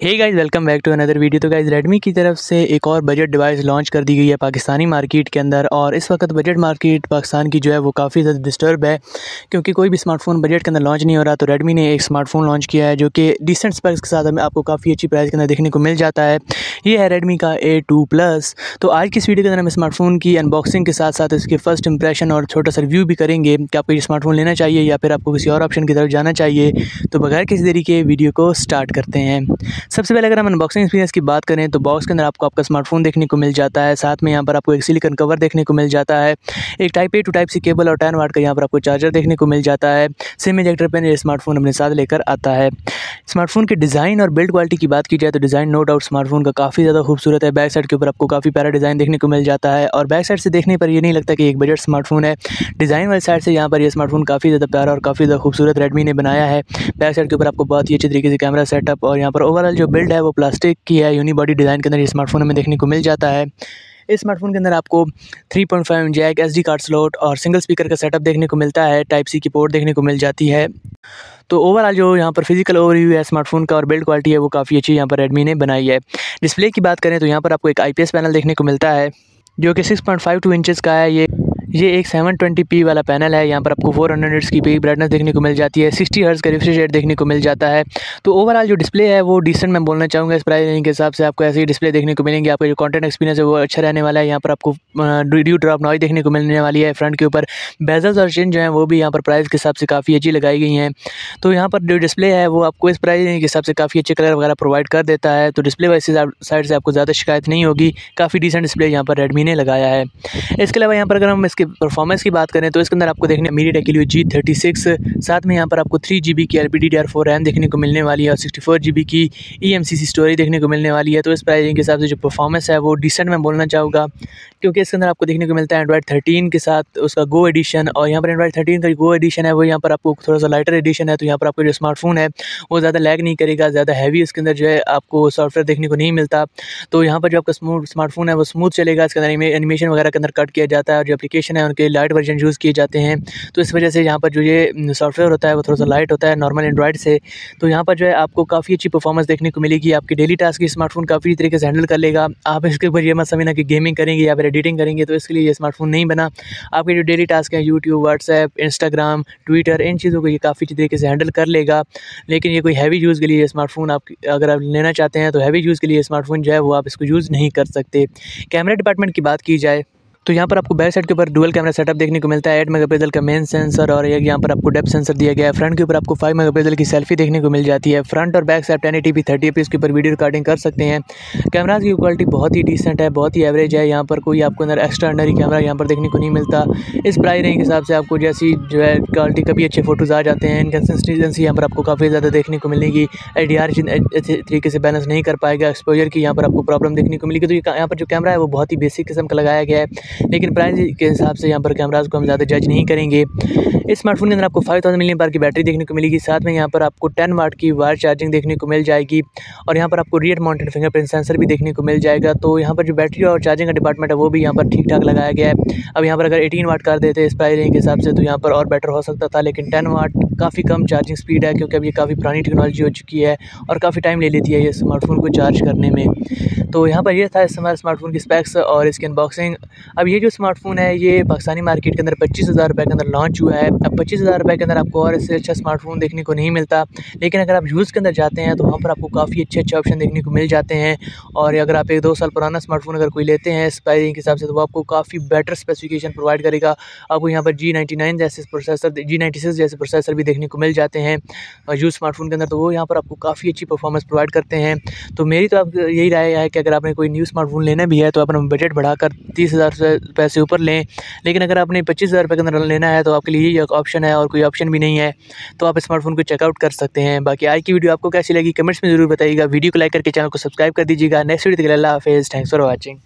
Hey guys welcome back to another video तो guys Redmi की तरफ़ से एक और बजट डिवाइस लॉन्च कर दी गई है पाकिस्तानी मार्केट के अंदर और इस वक्त बजट मार्केट पाकिस्तान की जो है वो काफ़ी ज़्यादा डिस्टर्ब है क्योंकि कोई भी स्मार्टफ़ोन बजट के अंदर लॉन्च नहीं हो रहा। तो रेडमी ने एक स्मार्टफ़ोन लॉन्च किया है जो कि डिसेंट स्पेक्स के साथ हमें आपको काफ़ी अच्छी प्राइस के अंदर देखने को मिल जाता है। ये है रेडमी का ए टू प्लस तो आज की इस वीडियो के अंदर हम स्मार्टफ़ोन की अनबॉक्सिंग के साथ साथ इसके फ़र्स्ट इंप्रेशन और छोटा सा रिव्यू भी करेंगे। कि आपको ये स्मार्टफ़ोन लेना चाहिए या फिर आपको किसी और ऑप्शन की तरफ़ जाना चाहिए तो बगैर किसी देरी के वीडियो को स्टार्ट करते हैं। सबसे पहले अगर हम अनबॉक्सिंग एक्सपीरियंस की बात करें तो बॉक्स के अंदर आपको आपका स्मार्टफ़ोन देखने को मिल जाता है। साथ में यहाँ पर आपको एक सिलिकन कवर देखने को मिल जाता है। एक type A to type C cable और टेन वाट का यहाँ पर आपको चार्जर देखने को मिल जाता है। सिम इजेक्टर पेन ये स्मार्टफ़ोन अपने साथ लेकर आता है। स्मार्टफ़ोन के डिज़ाइन और बिल्ड क्वालिटी की बात की जाए तो डिज़ाइन नो डाउट स्मार्टफ़ोन का काफ़ी ज़्यादा खूबसूरत है। बैक साइड के ऊपर आपको काफ़ी प्यारा डिज़ाइन देखने को मिल जाता है और बैक साइड से देखने पर ये नहीं लगता कि एक बजट स्मार्टफ़ोन है। डिज़ाइन वाली साइड से यहाँ पर यह स्मार्टफ़ोन काफ़ी ज़्यादा प्यारा और काफ़ी ज़्यादा खूबसूरत रेडमी ने बनाया है। बैक साइड के ऊपर आपको बहुत ही अच्छे तरीके से कैमरा सेटअप और यहाँ पर ओवरऑल जो बिल्ड है वो प्लास्टिक की है। यूनी बॉडी डिज़ाइन के अंदर ये स्मार्टफ़ोन हमें देखने को मिल जाता है। इस स्मार्टफ़ोन के अंदर आपको 3.5 पॉइंट फाइव जैक एस डी कार्ड स्लॉट और सिंगल स्पीकर का सेटअप देखने को मिलता है। टाइप सी की पोर्ट देखने को मिल जाती है। तो ओवरऑल जो यहाँ पर फ़िज़िकल ओवरव्यू है स्मार्टफ़ोन का और बिल्ड क्वालिटी है, वो काफ़ी अच्छी यहाँ पर रेडमी ने बनाई है। डिस्प्ले की बात करें तो यहाँ पर आपको एक आईपीएस पैनल देखने को मिलता है। जो कि six point five two inches का है, ये ये एक सेवन ट्वेंटी पी वाला पैनल है। यहाँ पर आपको फोर हंड्रेड की पी ब्राइटनेस देखने को मिल जाती है सिक्सटी हर्स का रिफ्रेश रेट देखने को मिल जाता है। तो ओवरऑल जो डिस्प्ले है, वो डिसेंट मैं बोलना चाहूँगा इस प्राइस रेंज के हिसाब से आपको ऐसी डिस्प्ले देखने को मिलेंगे। आपका जो कॉन्टेंट एक्सपीरियंस है, वो अच्छा रहने वाला है। यहाँ पर आपको ड्यू ड्रॉप नॉइज़ देखने को मिलने वाली है फ्रंट के ऊपर। बेजल्स और चिन जो है, वो भी यहाँ पर प्राइस के हिसाब से काफ़ी अच्छी लगाई गई हैं। तो यहाँ पर जो डिस्प्ले है, वो आपको इस प्राइस रेंज के हिसाब से काफ़ी अच्छे कलर वगैरह प्रोवाइड कर देता है। तो डिस्प्ले वाइज साइड से आपको ज़्यादा शिकायत नहीं होगी। काफ़ी डिसेंट डिस्प्ले यहाँ पर रेडमी ने लगाया है। इसके अलावा यहाँ पर अगर हम इसके परफॉर्मेंस की बात करें तो इसके अंदर आपको देखने MediaTek G thirty six साथ में यहाँ पर आपको थ्री जी बी की L P D D R four RAM देखने को मिलने वाली है और सिक्सटी फोर जी बी की ई एम सी सी स्टोरेज देखने को मिलने वाली है। तो इस प्राइजिंग के हिसाब से जो परफॉर्मेंस है, वो डिसेंट में बोलना चाहूँगा, क्योंकि इसके अंदर आपको देखने को मिलता है एंड्रॉइड थर्टीन के साथ उसका गो एडिशन और यहाँ पर एंड्रॉइड थर्टीन का गो एडिशन है, वो यहाँ पर आपको थोड़ा सा लाइटर एडिशन है तो यहाँ पर आपको जो स्मार्टफ़ोन है, वो ज़्यादा लैग नहीं करेगा, ज़्यादा हैवी इसके अंदर जो है आपको सॉफ्टवेयर देखने को नहीं मिलता। तो यहाँ पर जो आपका स्मूथ स्मार्टफ़ोन है, वो स्मूथ चलेगा, इसके अंदर एनिमेशन वगैरह के अंदर कट किया जाता है और जो एप्लीकेशन है, उनके लाइट वर्जन यूज़ किए जाते हैं। तो इस वजह से यहाँ पर जो ये सॉफ्टवेयर होता है, वो थोड़ा सा लाइट होता है नॉर्मल एंड्रॉइड से। तो यहाँ पर जो है, आपको काफ़ी अच्छी परफॉर्मेंस देखने को मिलेगी। आपकी डेली टास्क स्मार्टफ़ोन काफ़ी तरीके से हैंडल कर लेगा। आप इसके ऊपर ये मत समझना कि गेमिंग करेंगे या फिर एडिटिंग करेंगे तो इसके लिए ये स्मार्टफ़ोन नहीं बना। आपके जो डेली टास्क हैं यूट्यूब व्हाट्सएप इंस्टाग्राम ट्विटर इन चीज़ों को ये काफ़ी अच्छी तरीके से हैंडल कर लेगा। लेकिन ये कोई हैवी यूज़ के लिए स्मार्टफ़ोन आप, अगर आप लेना चाहते हैं तो हैवी यूज़ के लिए स्मार्टफ़ोन जो है, वो आप इसको यूज़ नहीं कर सकते। कैमरा डिपार्टमेंट की बात की जाए। तो यहाँ पर आपको बैक साइड के ऊपर डुअल कैमरा सेटअप देखने को मिलता है। एट मेगापिक्सल का मेन सेंसर और एक यहाँ पर आपको डेप सेंसर दिया गया है। फ्रंट के ऊपर आपको फाइव मेगापिक्सल की सेल्फी देखने को मिल जाती है। फ्रंट और back side ten eighty P thirty के ऊपर वीडियो रिकॉर्डिंग कर सकते हैं। कैमराज की क्वालिटी बहुत ही डिसेंट है, बहुत ही एवरेज है। यहाँ पर कोई आपको अंदर एक्स्ट्राडनरी कैमरा यहाँ पर देखने को नहीं मिलता। इस प्राइस रेंज के हिसाब से आपको जैसी जो है क्वालिटी कभी अच्छे फ़ोटोज़ आ जाते हैं। इनकन्सिस्टेंसी यहाँ पर आपको काफ़ी ज़्यादा देखने को मिलेगी। एच अच्छे तरीके से बैलेंस नहीं कर पाएगा। एक्सपोजर की यहाँ पर आपको प्रॉब्लम देखने को मिलेगी। तो यहाँ पर जो कैमरा है वो बहुत ही बेसिक किस्म का लगाया गया है। लेकिन प्राइस के हिसाब से यहाँ पर कैमराज को हम ज़्यादा जज नहीं करेंगे। इस स्मार्टफ़ोन के अंदर आपको फाइव थाउज़ेंड मिलियन की बैटरी देखने को मिलेगी। साथ में यहाँ पर आपको टेन वाट की वायर चार्जिंग देखने को मिल जाएगी और यहाँ पर आपको रियर माउंटेड फिंगरप्रिंट सेंसर भी देखने को मिल जाएगा। तो यहाँ पर जो बैटरी और चार्जिंग का डिपार्टमेंट है, वो भी यहाँ पर ठीक ठाक लगाया गया है। अब यहाँ पर अगर एटीन वाट कर देते इस प्राइस रेंज के हिसाब से तो यहाँ पर और बेटर हो सकता था, लेकिन टेन वाट काफ़ी कम चार्जिंग स्पीड है, क्योंकि अब ये काफ़ी पुरानी टेक्नोलॉजी हो चुकी है और काफ़ी टाइम ले लेती है ये स्मार्टफ़ोन को चार्ज करने में। तो यहाँ पर यह था इस स्मार्टफ़ोन की स्पेक्स और इसकी अनबॉक्सिंग अब ये जो स्मार्टफ़ोन है, ये पाकिस्तानी मार्केट के अंदर पच्चीस हज़ार रुपये के अंदर लॉन्च हुआ है। अब पच्चीस हज़ार रुपये के अंदर आपको और इससे अच्छा स्मार्टफ़ोन देखने को नहीं मिलता। लेकिन अगर आप यूज़ के अंदर जाते हैं तो वहाँ पर आपको काफ़ी अच्छे अच्छे ऑप्शन देखने को मिल जाते हैं। और अगर आप एक दो साल पुराना स्मार्टफ़ोन अगर कोई लेते हैं प्राइसिंग के हिसाब से तो वो आपको काफ़ी बेटर स्पेसिफिकेशन प्रोवाइड करेगा। आपको यहाँ पर जी नाइन्टी नाइन जैसे प्रोसेसर जी नाइन्टी सिक्स जैसे प्रोसेसर भी देखने को मिल जाते हैं। यूज़ स्मार्टफ़ोन के अंदर तो वो यहाँ पर आपको काफ़ी अच्छी परफॉर्मेंस प्रोवाइड करते हैं। तो मेरी तो आप यही राय है कि अगर आपने कोई न्यू स्मार्टफ़ोन लेना भी है तो अपना बजट बढ़ाकर तीस हज़ार पैसे ऊपर लें। लेकिन अगर आपने पच्चीस हज़ार रुपये के अंदर लेना है तो आपके लिए यही ऑप्शन है और कोई ऑप्शन भी नहीं है। तो आप स्मार्टफ़ोन को चेकआउट कर सकते हैं। बाकी आज की वीडियो आपको कैसी लगी कमेंट्स में ज़रूर बताइएगा। वीडियो को लाइक करके चैनल को सब्सक्राइब कर दीजिएगा। नेक्स्ट वीडियो के लिए अल्लाह हाफिज़। Thanks for watching